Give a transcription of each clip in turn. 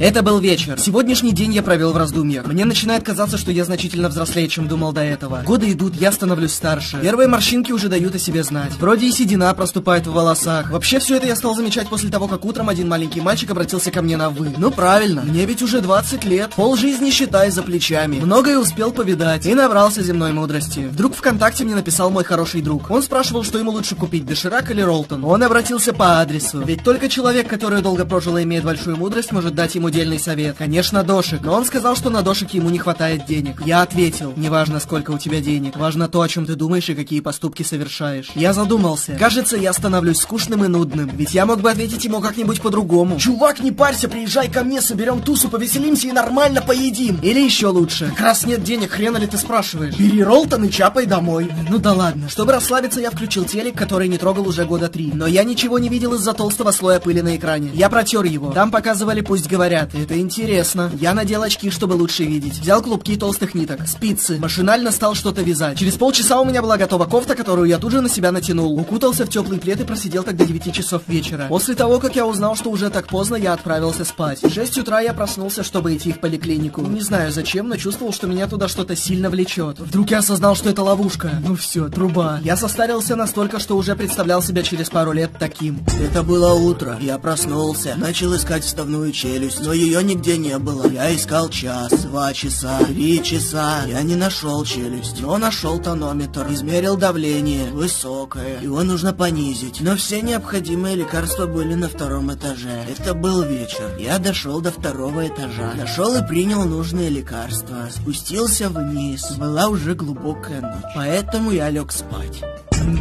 Это был вечер. Сегодняшний день я провел в раздумьях. Мне начинает казаться, что я значительно взрослее, чем думал до этого. Годы идут, я становлюсь старше. Первые морщинки уже дают о себе знать. Вроде и седина проступает в волосах. Вообще все это я стал замечать после того, как утром один маленький мальчик обратился ко мне на «вы». Ну правильно, мне ведь уже 20 лет. Пол жизни считай за плечами. Многое успел повидать и набрался земной мудрости. Вдруг ВКонтакте мне написал мой хороший друг. Он спрашивал, что ему лучше купить, доширак или роллтон. Он обратился по адресу. Ведь только человек, который долго прожил и имеет большую мудрость, может дать ему удельный совет. Конечно, дошик, но он сказал, что на дошик ему не хватает денег. Я ответил, неважно сколько у тебя денег, важно то, о чем ты думаешь и какие поступки совершаешь. Я задумался. Кажется, я становлюсь скучным и нудным, ведь я мог бы ответить ему как-нибудь по-другому. Чувак, не парься, приезжай ко мне, соберем тусу, повеселимся и нормально поедим. Или еще лучше. Как раз нет денег, хрена ли ты спрашиваешь? Бери Ролтон и чапай домой. Ну да ладно. Чтобы расслабиться, я включил телек, который не трогал уже года три. Но я ничего не видел из-за толстого слоя пыли на экране. Я протер его. Там показывали «Пусть говорят». Это интересно. Я надел очки, чтобы лучше видеть. Взял клубки толстых ниток, спицы. Машинально стал что-то вязать. Через полчаса у меня была готова кофта, которую я тут же на себя натянул. Укутался в теплый плед и просидел так до 9 часов вечера. После того, как я узнал, что уже так поздно, я отправился спать. В 6 утра я проснулся, чтобы идти в поликлинику. Не знаю зачем, но чувствовал, что меня туда что-то сильно влечет. Вдруг я осознал, что это ловушка. Ну все, труба. Я состарился настолько, что уже представлял себя через пару лет таким. Это было утро. Я проснулся, начал искать вставную челюсть, но ее нигде не было. Я искал час, два часа, три часа. Я не нашел челюсть, но нашел тонометр. Измерил давление, высокое. Его нужно понизить. Но все необходимые лекарства были на втором этаже. Это был вечер. Я дошел до второго этажа. Дошел и принял нужные лекарства. Спустился вниз. Была уже глубокая ночь. Поэтому я лег спать.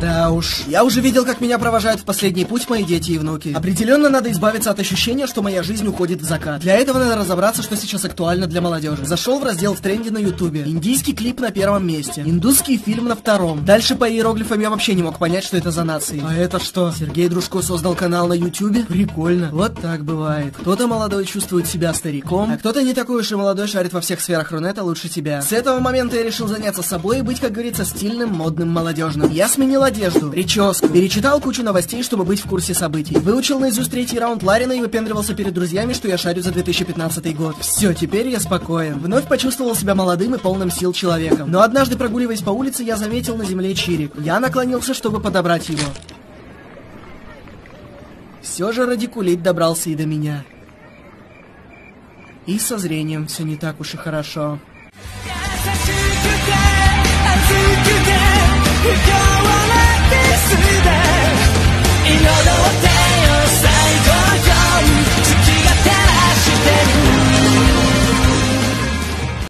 Да уж. Я уже видел, как меня провожают в последний путь мои дети и внуки. Определенно надо избавиться от ощущения, что моя жизнь уходит в закат. Для этого надо разобраться, что сейчас актуально для молодежи. Зашел в раздел в тренде на ютубе. Индийский клип на первом месте. Индусский фильм на втором. Дальше по иероглифам я вообще не мог понять, что это за нации. А это что? Сергей Дружко создал канал на ютубе? Прикольно. Вот так бывает. Кто-то молодой чувствует себя стариком, а кто-то не такой уж и молодой шарит во всех сферах Рунета лучше тебя. С этого момента я решил заняться собой и быть, как говорится, стильным, модным, молодежным. Я сменил сменил одежду, прическу, перечитал кучу новостей, чтобы быть в курсе событий. Выучил наизусть третий раунд Ларина и выпендривался перед друзьями, что я шарю за 2015 год. Все, теперь я спокоен. Вновь почувствовал себя молодым и полным сил человеком. Но однажды, прогуливаясь по улице, я заметил на земле чирик. Я наклонился, чтобы подобрать его. Все же радикулит добрался и до меня. И со зрением все не так уж и хорошо. 不